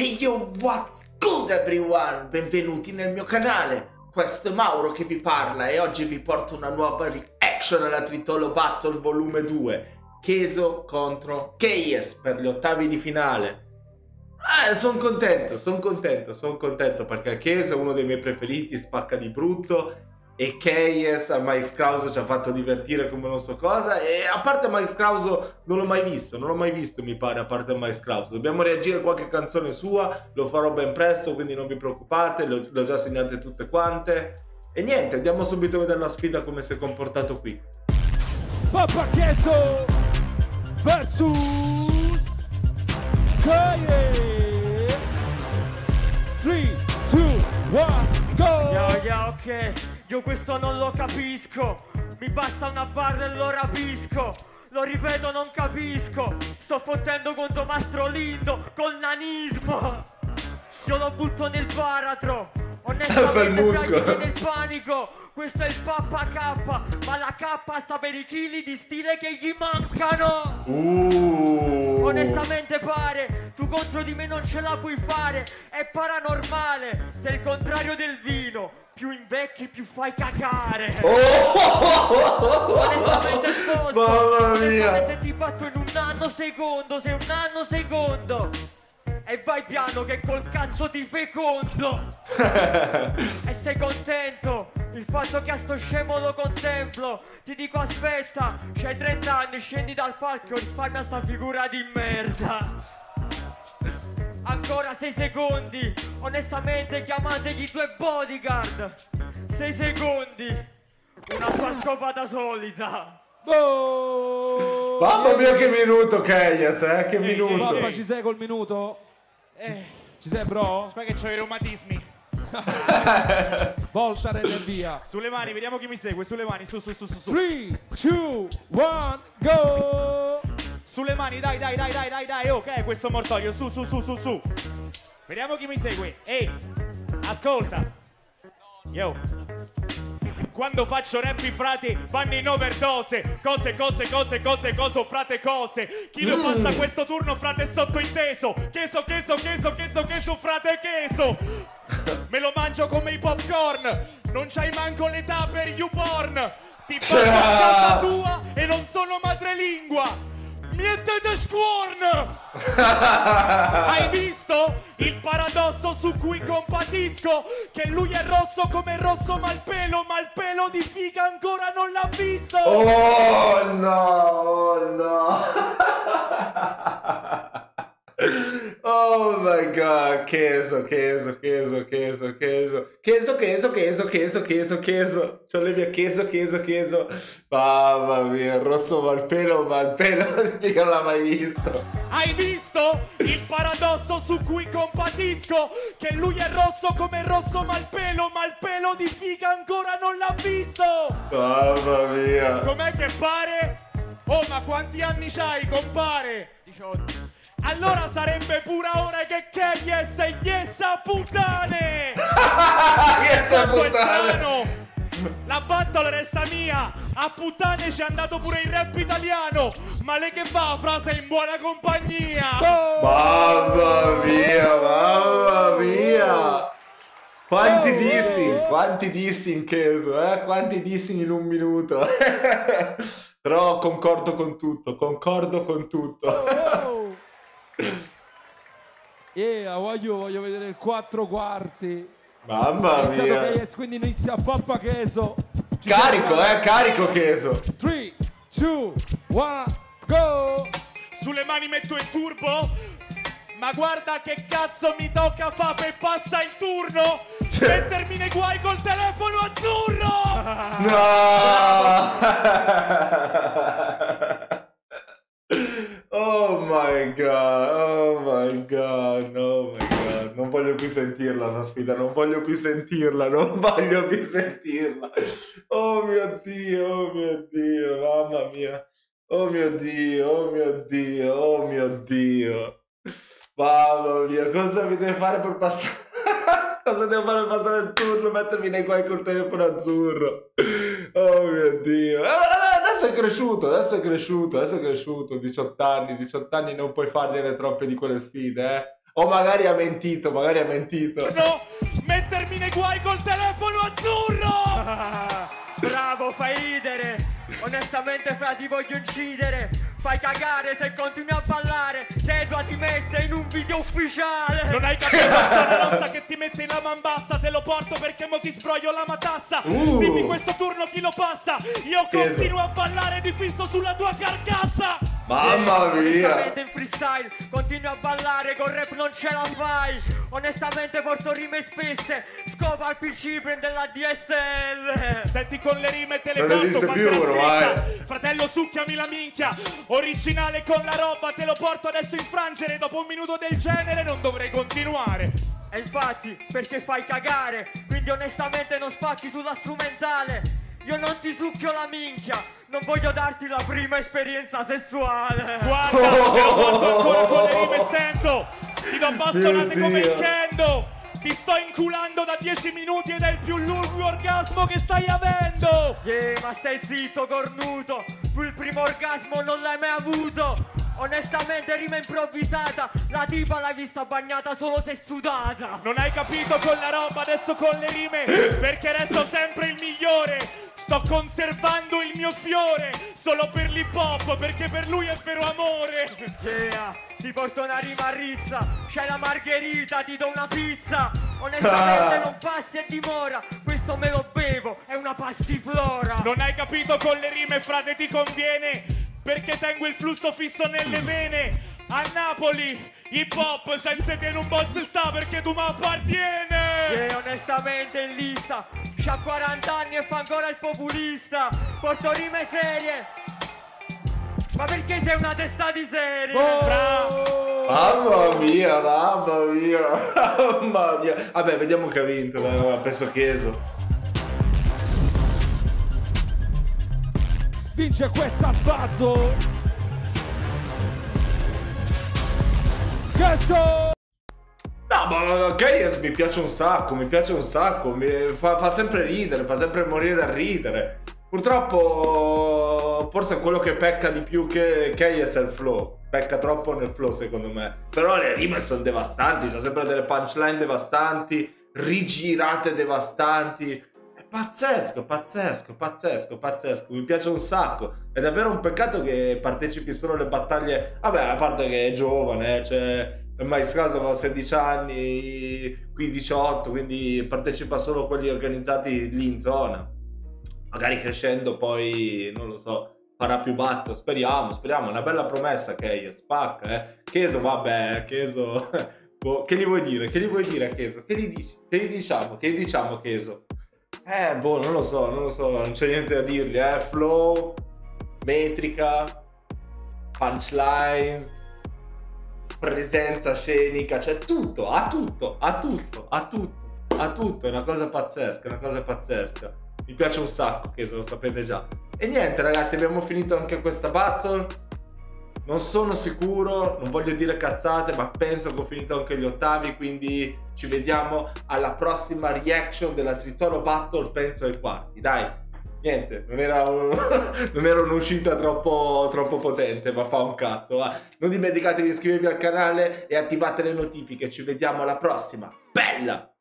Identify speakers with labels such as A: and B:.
A: Hey yo, what's good everyone? Benvenuti nel mio canale. Questo è Mauro che vi parla e oggi vi porto una nuova reaction alla Tritolo Battle volume 2. Keso contro Keyes per gli ottavi di finale. Ah, sono contento, sono contento, sono contento perché Keso è uno dei miei preferiti, spacca di brutto e Keyes a Mike Krause ci ha fatto divertire come non so cosa. E a parte Mike Krause non l'ho mai visto, non l'ho mai visto mi pare a parte Mike Krause. Dobbiamo reagire a qualche canzone sua lo farò ben presto quindi non vi preoccupate le ho già segnate tutte quante. E niente andiamo subito a vedere la sfida come si è comportato qui.
B: Papa Queso versus Kayes 3, 2, 1, go!
C: Yo, yo, ok, io questo non lo capisco. Mi basta una barra e lo rapisco. Lo ripeto, non capisco. Sto fottendo contro Mastro Lindo col nanismo. Io lo butto nel baratro.
A: Per
C: Onestamente piangi nel panico. Questo è il Papa K, ma la K sta per i chili di stile che gli mancano.
A: uh.
C: Onestamente pare, tu contro di me non ce la puoi fare, è paranormale, sei il contrario del vino, più invecchi più fai cagare. Onestamente ascolta,
A: Mamma mia.
C: onestamente ti batto in un nanosecondo, sei un nanosecondo. E vai piano che col cazzo ti fecondo E sei contento Il fatto che a sto scemo lo contemplo. Ti dico aspetta C'hai 30 anni scendi dal palco Risparmia sta figura di merda. Ancora 6 secondi Onestamente chiamategli due bodyguard. 6 secondi Una sua scopata solita.
B: Go!
A: Mamma mia che minuto Keyes eh che minuto.
B: Papà ci sei col minuto?
D: Eh,
B: Ci sei bro?
D: aspetta che c'ho i reumatismi.
B: Volta e via
D: Sulle mani, vediamo chi mi segue. Sulle mani, su, su, su, su, su.
B: 3, 2, 1, go!
D: Sulle mani, dai, dai, dai, dai, dai, dai. Ok, questo mortorio. Su, su, su, su, su. Vediamo chi mi segue. Ehi, ascolta. Yo. Quando faccio rap i frati vanno in overdose. Cose, cose, cose, cose, cose, frate, cose. Chi lo passa questo turno, frate, è sottointeso. Cheso, cheso, cheso, cheso, cheso, frate, cheso Me lo mangio come i popcorn. Non c'hai manco l'età per YouPorn. Ti porto a casa tua e non sono madrelingua. Niente di squorn! Hai visto il paradosso su cui compatisco? Che lui è rosso come rosso malpelo, ma il pelo di figa ancora non l'ha visto!
A: Oh no, oh no. Oh my god, queso, queso, queso, queso, queso. Queso, queso, queso, queso, queso, queso. C'ho le mie queso, queso, queso. Mamma mia, rosso malpelo, malpelo, io non l'ho mai visto.
D: Hai visto il paradosso su cui compatisco? Che lui è rosso come rosso malpelo, ma il pelo di figa ancora non l'ha visto!
A: Mamma mia.
D: Com'è che pare? Oh, ma quanti anni c'hai, compare? 18. Allora sarebbe pura ora che Keyes e Yesa puttane!
A: Che
D: è
A: puttana.
D: strano! La battle resta mia! A puttane ci è andato pure il rap italiano! Ma lei che va, frase in buona compagnia!
A: Mamma mia, mamma mia. Quanti dissing, quanti dissing Keso, eh? Quanti dissing in un minuto. Però concordo con tutto, concordo con tutto.
B: Yeah, voglio, voglio vedere il 4 quarti.
A: Mamma mia.
B: Keyes, quindi inizia Pappa Cheso.
A: Carico, eh, carico Keso.
B: 3, 2, 1, go!
D: Sulle mani metto il turbo? Ma guarda che cazzo mi tocca fa per passa il turno! Mettermi nei guai col telefono azzurro!
A: No! Oh my god, oh my god, oh my god. Non voglio più sentirla sta sfida, non voglio più sentirla, non voglio più sentirla. Oh mio dio, oh mio dio, mamma mia. Oh mio dio, oh mio dio, oh mio dio. Mamma mia, cosa mi deve fare per passare? cosa devo fare per passare il turno? Mettermi nei guai col telefono azzurro. Oh mio dio. Eh, adesso è cresciuto, adesso è cresciuto, adesso è cresciuto. 18 anni, 18 anni non puoi fargliene troppe di quelle sfide, eh. O magari ha mentito, magari ha mentito.
D: No, mettermi nei guai col telefono azzurro!
C: Bravo, fai ridere! Onestamente fra ti voglio uccidere Fai cagare se continui a ballare Se Edua ti mette in un video ufficiale
D: Non hai capito la rossa che ti mette in la man bassa Te lo porto perché mo ti sbroglio la matassa
A: Uh.
D: Dimmi questo turno chi lo passa Io continuo a ballare di fisso sulla tua carcassa
A: Mamma mia.
C: Onestamente in freestyle Continui a ballare Con rap non ce la fai Onestamente porto rime spesse Scopa al PC prende la DSL
D: Senti con le rime te le
A: Non
D: porto
A: più ormai.
D: scritta. Fratello succhiami la minchia Originale con la roba Te lo porto adesso in frangere Dopo un minuto del genere non dovrei continuare
C: E infatti, perché fai cagare? Quindi onestamente non spacchi sulla strumentale. Io non ti succhio la minchia, non voglio darti la prima esperienza sessuale.
D: Guarda, te lo porto ancora con le rime stento. Ti do bastonate come il Kendo. Ti sto inculando da 10 minuti ed è il più lungo orgasmo che stai avendo.
C: Yeah, ma stai zitto, cornuto. Tu il primo orgasmo non l'hai mai avuto. Onestamente rima improvvisata, la tipa l'hai vista bagnata solo se sudata.
D: Non hai capito con la roba, adesso con le rime, perché resto sempre il migliore. Sto conservando il mio fiore, solo per l'hip hop, perché per lui è vero amore.
C: Yeah, ti porto una rima a rizza, c'è la margherita, ti do una pizza. Onestamente non passi e dimora, questo me lo bevo, è una passiflora.
D: Non hai capito con le rime, frate, ti conviene, perché tengo il flusso fisso nelle vene. A Napoli, hip hop senza te non posso sta perché tu mi appartiene.
C: Yeah, onestamente in lista, c'ha 40 anni e fa ancora il populista. Porto rime serie. Ma perché sei una testa di serie?
A: Mamma mia, mamma mia, mamma mia. Vabbè, vediamo che ha vinto, dai, ha preso Cheso.
B: Vince questa battle. Cazzo!
A: Ma Keyes mi piace un sacco, mi piace un sacco, fa, fa sempre ridere, fa sempre morire da ridere. Purtroppo, forse quello che pecca di più che Keyes è il flow. Pecca troppo nel flow, secondo me. Però le rime sono devastanti, c'ha sempre delle punchline devastanti, rigirate devastanti. Pazzesco, pazzesco, pazzesco, pazzesco. Mi piace un sacco. È davvero un peccato che partecipi solo alle battaglie. Vabbè, a parte che è giovane, eh, cioè. Ormai Scaso aveva 16 anni, qui 18, quindi partecipa solo quelli organizzati lì in zona. Magari crescendo poi, non lo so, farà più battle. Speriamo, speriamo. Una bella promessa che spacca, eh. Cheso, vabbè, Cheso... boh, che gli vuoi dire? Che gli vuoi dire a Cheso? Che gli dici? Che gli diciamo? Che gli diciamo Cheso? Eh, boh, non lo so, non lo so, non c'è niente da dirgli, eh. Flow, metrica, punchlines, presenza scenica, c'è tutto, ha tutto, ha tutto, ha tutto, ha tutto, è una cosa pazzesca, una cosa pazzesca. Mi piace un sacco, che se lo sapete già. E niente ragazzi, abbiamo finito anche questa battle. Non sono sicuro, non voglio dire cazzate, ma penso che ho finito anche gli ottavi, quindi ci vediamo alla prossima reaction della Tritolo Battle, penso ai quarti. Dai, niente, non era, un- non era un'uscita troppo, troppo potente, ma fa un cazzo. va. Non dimenticatevi di iscrivervi al canale e attivate le notifiche. Ci vediamo alla prossima. Bella!